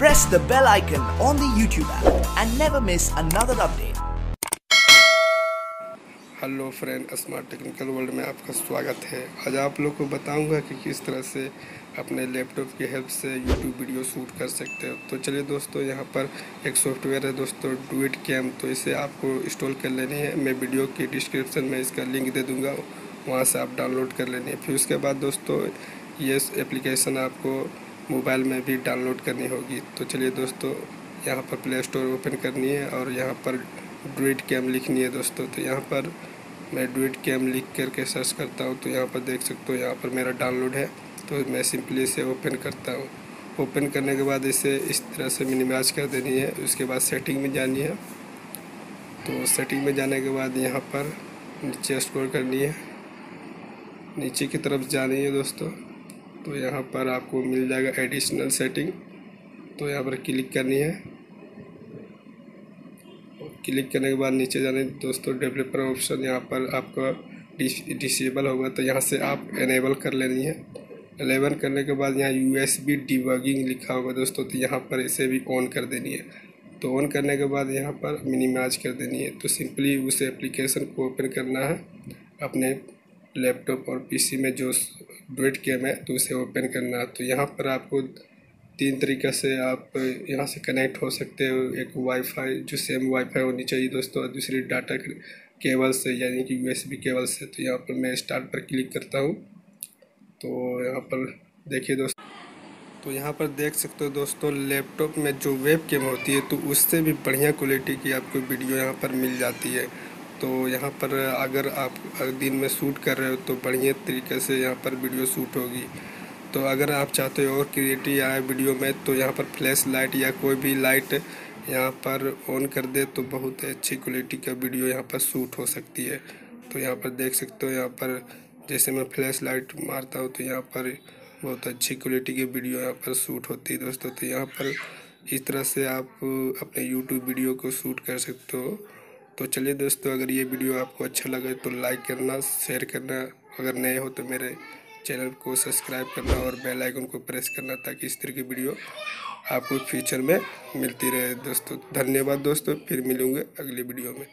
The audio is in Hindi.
Press the bell icon on the YouTube app and never miss another update. Hello friend smart technical world में आपका स्वागत है। आज आप लोग को बताऊँगा कि किस तरह से अपने लैपटॉप की हेल्प से यूट्यूब वीडियो शूट कर सकते हो। तो चलिए दोस्तों, यहाँ पर एक सॉफ्टवेयर है दोस्तों डुइट कैम तो इसे आपको इंस्टॉल कर लेनी है। मैं वीडियो के डिस्क्रिप्शन में इसका लिंक दे दूँगा। वहाँ से आप डाउनलोड कर लेनी है। फिर उसके बाद दोस्तों, ये एप्लीकेशन आपको मोबाइल में भी डाउनलोड करनी होगी। तो चलिए दोस्तों, यहाँ पर प्ले स्टोर ओपन करनी है और यहाँ पर ड्रूइड कैम लिखनी है दोस्तों। तो यहाँ पर मैं ड्रूइड कैम लिख करके सर्च करता हूँ। तो यहाँ पर देख सकते हो, यहाँ पर मेरा डाउनलोड है। तो मैं सिंपली इसे ओपन करता हूँ। ओपन करने के बाद इसे इस तरह से मिनिमाइज कर देनी है। उसके बाद सेटिंग में जानी है। तो सेटिंग में जाने के बाद यहाँ पर नीचे स्क्रॉल करनी है। नीचे की तरफ़ जानी है दोस्तों। तो यहाँ पर आपको मिल जाएगा एडिशनल सेटिंग तो यहाँ पर क्लिक करनी है। क्लिक करने के बाद नीचे जाने, दोस्तों डेवलपर ऑप्शन यहाँ पर आपका डिसेबल होगा। तो यहाँ से आप एनेबल कर लेनी है। एलेवन करने के बाद यहाँ यू एस बी लिखा होगा, दोस्तों। तो यहाँ पर इसे भी ऑन कर देनी है। तो ऑन करने के बाद यहाँ पर मिनिमाइज कर देनी है। तो सिंपली उस एप्लीकेशन को ओपन करना है। अपने लैपटॉप और पीसी में जो डुएट गेम है तो उसे ओपन करना। तो यहाँ पर आपको तीन तरीक़े से आप यहाँ से कनेक्ट हो सकते हो। एक वाईफाई जो सेम वाईफाई होनी चाहिए दोस्तों, और दूसरी डाटा केबल से, यानी कि यूएसबी केबल से। तो यहाँ पर मैं स्टार्ट पर क्लिक करता हूँ। तो यहाँ पर देखिए दोस्तों तो यहाँ पर देख सकते हो दोस्तों, लैपटॉप में जो वेब कैम होती है तो उससे भी बढ़िया क्वालिटी की आपको वीडियो यहाँ पर मिल जाती है। तो यहाँ पर अगर आप दिन में शूट कर रहे हो तो बढ़िया तरीके से यहाँ पर वीडियो शूट होगी तो अगर आप चाहते हो और क्रिएटिव आए वीडियो में तो यहाँ पर फ्लैश लाइट या कोई भी लाइट यहाँ पर ऑन कर दे तो बहुत अच्छी क्वालिटी का वीडियो यहाँ पर शूट हो सकती है तो यहाँ पर देख सकते हो यहाँ पर जैसे मैं फ्लैश लाइट मारता हूँ तो यहाँ पर बहुत अच्छी क्वालिटी की वीडियो यहाँ पर शूट होती है दोस्तों तो यहाँ पर इस तरह से आप अपने यूट्यूब वीडियो को शूट कर सकते हो तो चलिए दोस्तों, अगर ये वीडियो आपको अच्छा लगे तो लाइक करना शेयर करना। अगर नए हो तो मेरे चैनल को सब्सक्राइब करना और बेल आइकन को प्रेस करना ताकि इस तरह की वीडियो आपको फ्यूचर में मिलती रहे। दोस्तों, धन्यवाद दोस्तों, फिर मिलूँगे अगली वीडियो में।